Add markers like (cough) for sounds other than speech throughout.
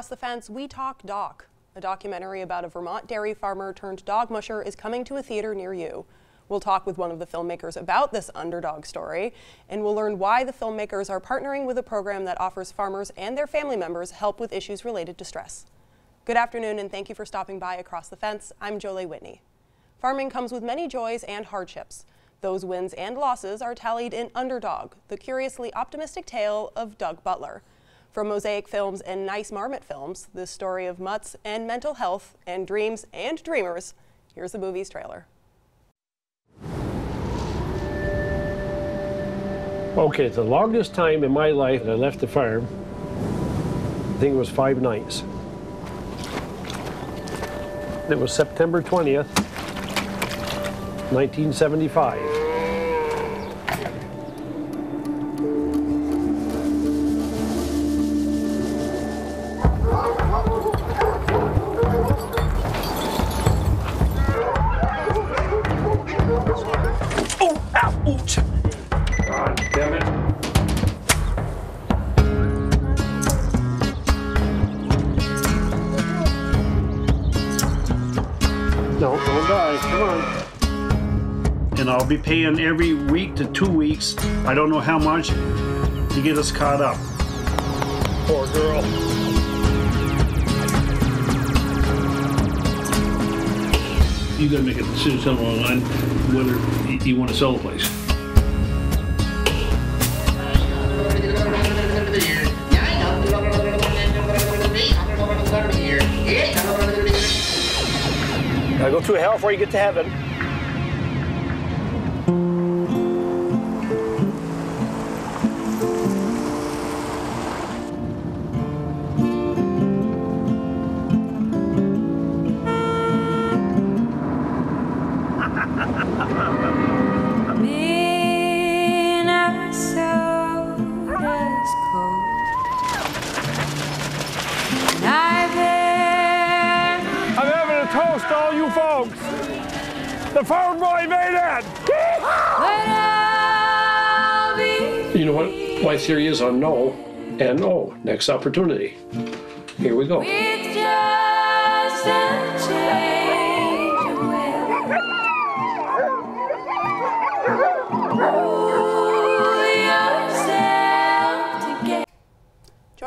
Across the fence, we talk Doc. A documentary about a Vermont dairy farmer turned dog musher is coming to a theater near you. We'll talk with one of the filmmakers about this underdog story, and we'll learn why the filmmakers are partnering with a program that offers farmers and their family members help with issues related to stress. Good afternoon, and thank you for stopping by Across the Fence. I'm Jolie Whitney. Farming comes with many joys and hardships. Those wins and losses are tallied in Underdog, the curiously optimistic tale of Doug Butler. From Mosaic Films and Nice Marmot Films, the story of mutts and mental health and dreams and dreamers, here's the movie's trailer. Okay, the longest time in my life that I left the farm, I think it was five nights. It was September 20th, 1975. No, don't die. Come on. and I'll be paying every week to two weeks. I don't know how much to get us caught up. Poor girl. You got to make a decision somewhere online whether you, you want to sell the place. Gotta hell before you get to heaven. (laughs) The farm boy made it. but I'll be You know what my theory is on no and no. Next opportunity. Here we go.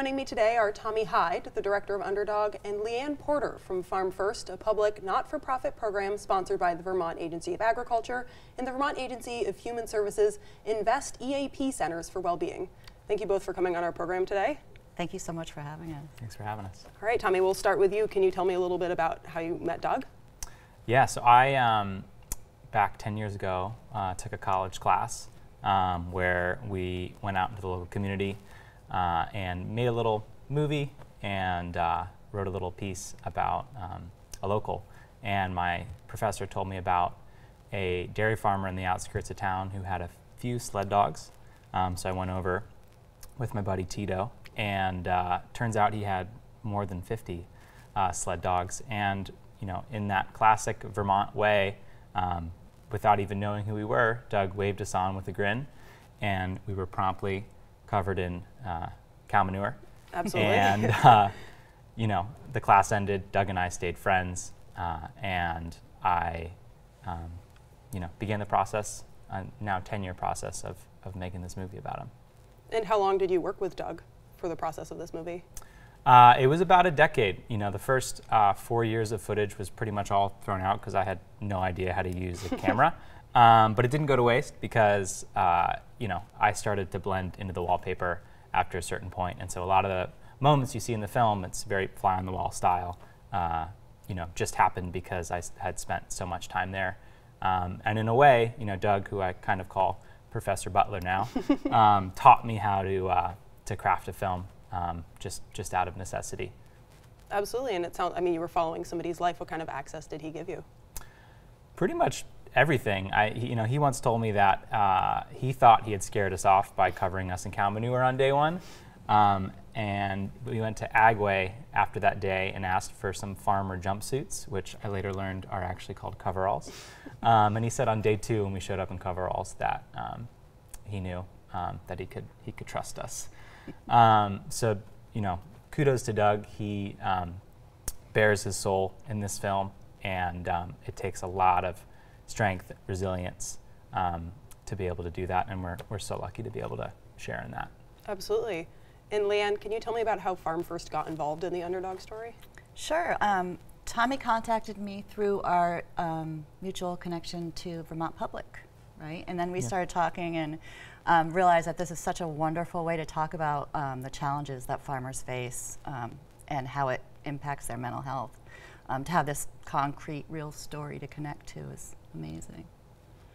Joining me today are Tommy Hyde, the director of Underdog, and Leanne Porter from Farm First, a public not-for-profit program sponsored by the Vermont Agency of Agriculture and the Vermont Agency of Human Services Invest EAP Centers for Wellbeing. Thank you both for coming on our program today. Thank you so much for having us. Thanks for having us. All right, Tommy, we'll start with you. Can you tell me a little bit about how you met Doug? Yeah, so I, um, back 10 years ago, uh, took a college class um, where we went out into the local community uh, and made a little movie and uh, wrote a little piece about um, a local. And my professor told me about a dairy farmer in the outskirts of town who had a few sled dogs. Um, so I went over with my buddy Tito, and uh, turns out he had more than 50 uh, sled dogs. And you know, in that classic Vermont way, um, without even knowing who we were, Doug waved us on with a grin, and we were promptly covered in uh, cow manure. Absolutely. And (laughs) uh, you know, the class ended. Doug and I stayed friends, uh, and I, um, you know, began the process, uh, now 10-year process of of making this movie about him. And how long did you work with Doug for the process of this movie? Uh, it was about a decade. You know, the first uh, four years of footage was pretty much all thrown out because I had no idea how to use a (laughs) camera. Um, but it didn't go to waste because, uh, you know, I started to blend into the wallpaper after a certain. And so a lot of the moments you see in the film, it's very fly on the wall style, uh, you know, just happened because I had spent so much time there. Um, and in a way, you know, Doug, who I kind of call Professor Butler now, (laughs) um, taught me how to, uh, to craft a film um, just, just out of necessity. Absolutely, and it sounds. I mean, you were following somebody's life. What kind of access did he give you? Pretty much everything. I, he- you know, he once told me that uh, he thought he had scared us off by covering us in cow manure on day one. Um, and we went to Agway after that day and asked for some farmer jumpsuits, which I later learned are actually called coveralls. Um, and he said on day two, when we showed up in coveralls, that um, he knew um, that he could he could trust us. Um, so you know, kudos to Doug. He um, bares his soul in this film, and it takes a lot of strength, resilience um, to be able to do that. And we're, we're so lucky to be able to share in that. Absolutely. And Leanne, can you tell me about how Farm First got involved in the underdog story? Sure. Um, Tommy contacted me through our um, mutual connection to Vermont Public, right? And then we started talking and um, realized that this is such a wonderful way to talk about um, the challenges that farmers face um, and how it impacts their mental health. Um, to have this concrete, real story to connect to is amazing.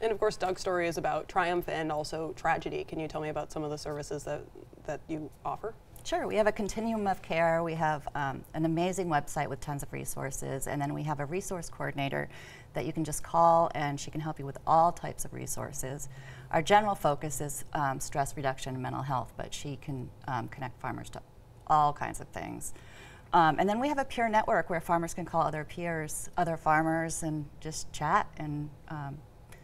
And of course, Doug's story is about triumph and also tragedy. Can you tell me about some of the services that, that you offer? Sure, we have a continuum of care. We have um, an amazing website with tons of resources, and then we have a resource coordinator that you can just call, and she can help you with all types of resources. Our general focus is um, stress reduction and mental health, but she can um, connect farmers to all kinds of things. Um, and then we have a peer network where farmers can call other peers, other farmers, and just chat and um,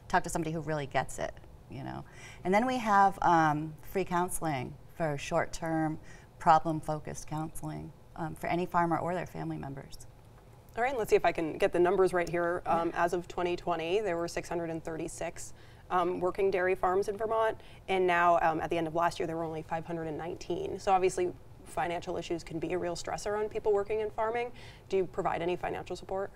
talk to somebody who really gets it, you know. And then we have um, free counseling for short-term, problem-focused counseling um, for any farmer or their family members. All right, let's see if I can get the numbers right here. Um, as of 2020, there were 636 um, working dairy farms in Vermont, and now um, at the end of last year, there were only 519. So obviously, financial issues can be a real stressor on people working in farming. Do you provide any financial support?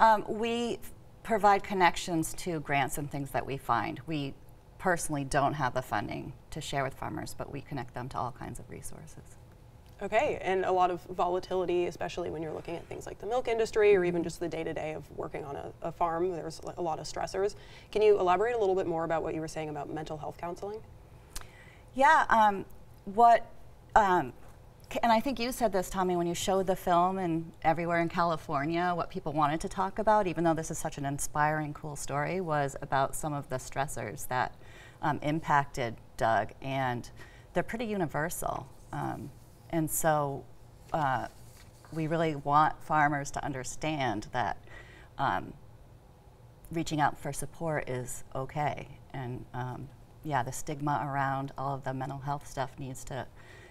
Um, we provide connections to grants and things that we find. We personally don't have the funding to share with farmers, but we connect them to all kinds of resources. Okay, and a lot of volatility, especially when you're looking at things like the milk industry or even just the day to day of working on a, a farm. There's a lot of stressors. Can you elaborate a little bit more about what you were saying about mental health counseling? Yeah, um, what, um, and I think you said this, Tommy, when you showed the film and everywhere in California, what people wanted to talk about, even though this is such an inspiring, cool story, was about some of the stressors that um, impacted Doug, and they're pretty universal. Um, and so uh, we really want farmers to understand that um, reaching out for support is okay. And um, yeah, the stigma around all of the mental health stuff needs to,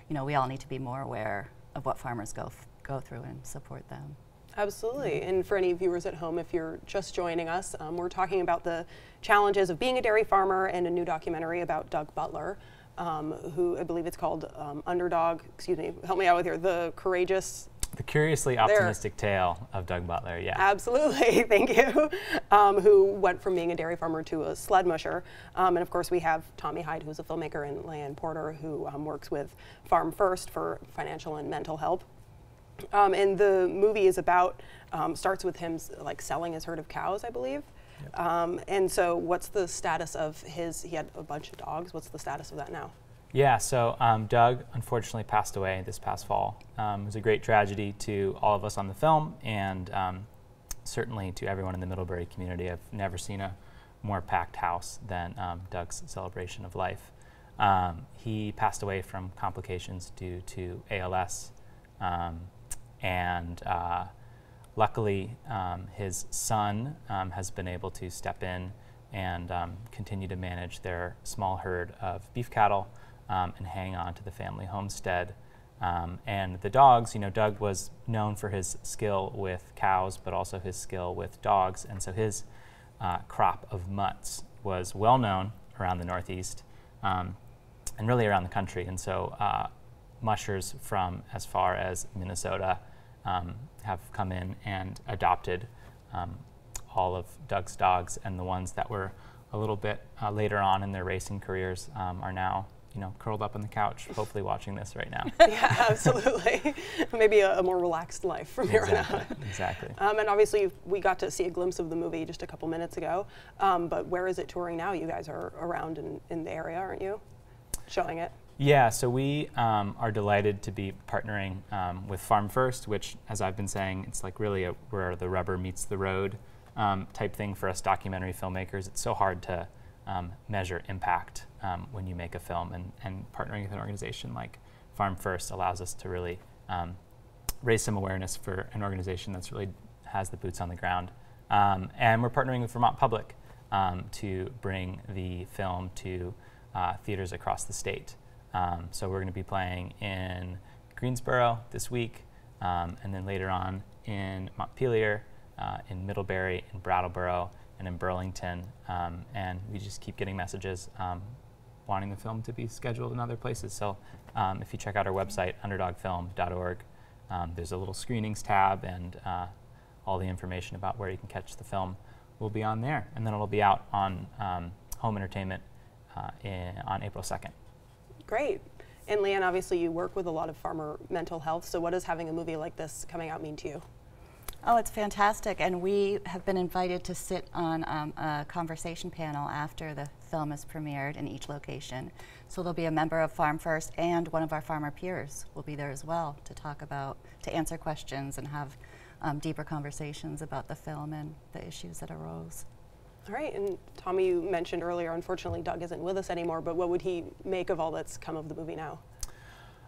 you know, we all need to be more aware of what farmers go go through and support them. Absolutely. And for any viewers at home, if you're just joining us, um, we're talking about the challenges of being a dairy farmer and a new documentary about Doug Butler, um, who I believe it's called um, Underdog. Excuse me, help me out with here. The Courageous. The curiously optimistic tale of Doug Butler, yeah. Absolutely, (laughs) thank you. Um, who went from being a dairy farmer to a sled musher. Um, and of course, we have Tommy Hyde, who's a filmmaker, and Leanne Porter, who um, works with Farm First for financial and mental help. Um, and the movie is about um, starts with him like selling his herd of cows, I believe. Um, and so, what's the status of his? He had a bunch of dogs. What's the status of that now? Yeah, so um, Doug unfortunately passed away this past fall. Um, it was a great tragedy to all of us on the film and um, certainly to everyone in the Middlebury community. I've never seen a more packed house than um, Doug's celebration of life. Um, he passed away from complications due to ALS, um, and uh, luckily, his son has been able to step in and continue to manage their small herd of beef cattle um, and hang on to the family homestead. Um, and the dogs, you know, Doug was known for his skill with cows, but also his skill with dogs. And so his uh, crop of mutts was well known around the Northeast um, and really around the country. And so uh, mushers from as far as Minnesota um, have come in and adopted um, all of Doug's dogs, and the ones that were a little bit uh, later on in their racing careers um, are now, you know, curled up on the couch, hopefully watching this right now. (laughs) yeah, absolutely. (laughs) Maybe a, a more relaxed life from here on out. exactly. exactly. Um, and obviously, we got to see a glimpse of the movie just a couple minutes ago. Um, but where is it touring now? You guys are around in, in the area, aren't you? Showing it. Yeah, so we um, are delighted to be partnering um, with Farm First, which, as I've been saying, it's like really a, where the rubber meets the road um, type thing for us documentary filmmakers. It's so hard to um, measure impact um, when you make a film, and, and partnering with an organization like Farm First allows us to really um, raise some awareness for an organization that's really has the boots on the ground. Um, and we're partnering with Vermont Public um, to bring the film to uh, theaters across the state. So we're going to be playing in Greensboro this week, and then later on in Montpelier, uh, in Middlebury, in Brattleboro, and in Burlington. Um, and we just keep getting messages um, wanting the film to be scheduled in other places. So um, if you check out our website, underdogfilm.org, um, there's a little screenings tab and uh, all the information about where you can catch the film will be on there. And then it'll be out on um, home entertainment uh, in, on April 2nd. Great. And Leanne, obviously you work with a lot of farmer mental health. So what does having a movie like this coming out mean to you? Oh, it's fantastic. And we have been invited to sit on um, a conversation panel after the film is premiered in each location. So there'll be a member of Farm First and one of our farmer peers will be there as well to talk about, to answer questions and have um, deeper conversations about the film and the issues that arose. All right. And Tommy, you mentioned earlier, unfortunately, Doug isn't with us anymore, but what would he make of all that's come of the movie now?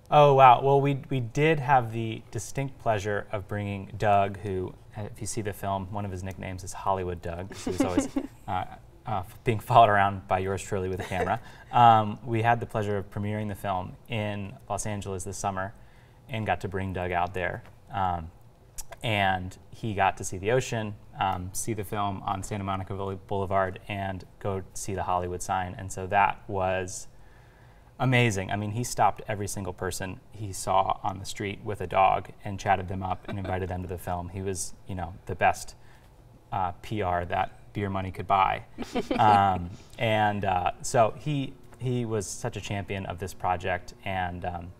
Oh wow! Well, we we did have the distinct pleasure of bringing Doug, who, if you see the film, one of his nicknames is Hollywood Doug. 'cause He was always (laughs) uh, uh, being followed around by yours truly with a camera. Um, we had the pleasure of premiering the film in Los Angeles this summer, and got to bring Doug out there. Um, and he got to see the ocean, um, see the film on Santa Monica Boulevard, and go see the Hollywood sign. And so that was amazing. I mean, he stopped every single person he saw on the street with a dog and chatted them up and invited them to the film. He was, you know, the best uh, PR that beer money could buy. (laughs) um, and uh, so he he was such a champion of this project, and um,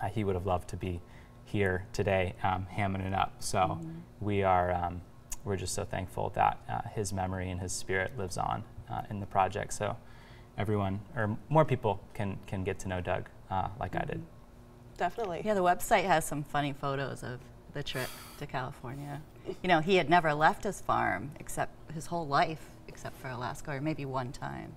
uh, he would have loved to be here today, um, hamming it up. So we are um, we're just so thankful that uh, his memory and his spirit lives on uh, in the project. So everyone or more people can can get to know Doug uh, like I did. Definitely. Yeah, the website has some funny photos of the trip to California. You know, he had never left his farm except his whole life, except for Alaska, or maybe one time.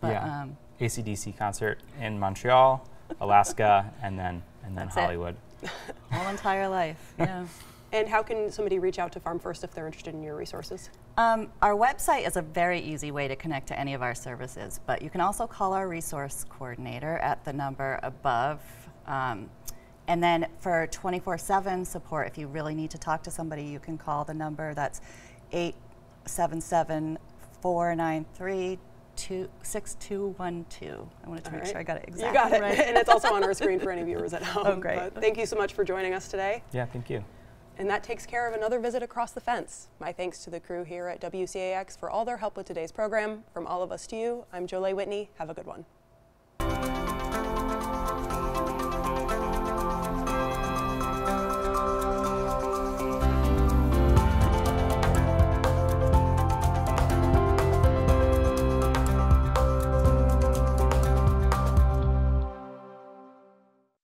But yeah. um, ACDC concert in Montreal, Alaska, and then and then That's it. Hollywood. (laughs) whole entire life. Yeah. And how can somebody reach out to Farm First if they're interested in your resources? Um, our website is a very easy way to connect to any of our services, but you can also call our resource coordinator at the number above. Um, and then for 24 7 support, if you really need to talk to somebody, you can call the number that's 877 493 6212. I wanted to All make right. sure I got it exactly You got it. right. (laughs) and it's also on our screen for (laughs) any viewers at home. Oh, great. But thank you so much for joining us today. Yeah, thank you. And that takes care of another visit across the fence. My thanks to the crew here at WCAX for all their help with today's program. From all of us to you, I'm Jolie Whitney. Have a good one.